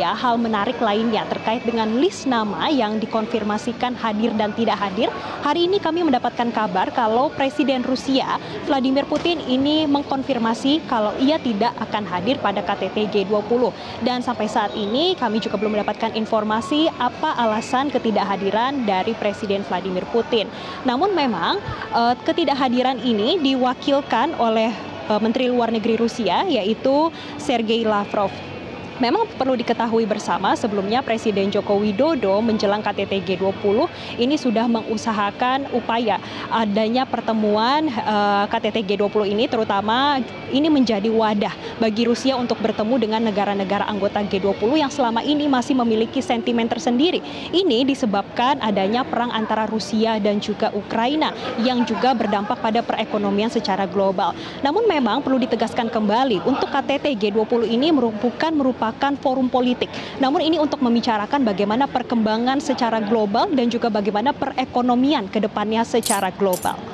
Ya, hal menarik lainnya terkait dengan list nama yang dikonfirmasikan hadir dan tidak hadir. Hari ini kami mendapatkan kabar kalau Presiden Rusia Vladimir Putin ini mengkonfirmasi kalau ia tidak akan hadir pada KTT G20. Dan sampai saat ini kami juga belum mendapatkan informasi apa alasan ketidakhadiran dari Presiden Vladimir Putin. Namun memang eh, ketidakhadiran ini diwakilkan oleh eh, Menteri Luar Negeri Rusia yaitu Sergei Lavrov. Memang perlu diketahui bersama sebelumnya Presiden Joko Widodo menjelang KTT G20 ini sudah mengusahakan upaya adanya pertemuan uh, KTT G20 ini terutama ini menjadi wadah bagi Rusia untuk bertemu dengan negara-negara anggota G20 yang selama ini masih memiliki sentimen tersendiri. Ini disebabkan adanya perang antara Rusia dan juga Ukraina yang juga berdampak pada perekonomian secara global. Namun memang perlu ditegaskan kembali untuk KTT G20 ini bukan merupakan merupakan forum politik. Namun ini untuk membicarakan bagaimana perkembangan secara global dan juga bagaimana perekonomian ke depannya secara global.